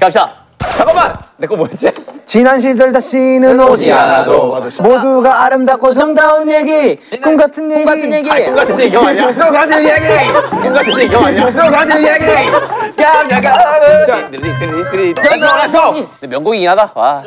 갑시다. 잠깐만. 내 거 뭐였지? 지난 시절 다시는 오지 않아도 모두가 아름답고 정다운 얘기 꿈 같은 얘기 꿈 같은 얘기. 꿈 같은 얘기 아니야? 꿈 같은 얘기 꿈 같은 얘기 아니야? 꿈 같은 얘기 깜짝아. 자, let's go let's go. 명곡이긴 하다. 와.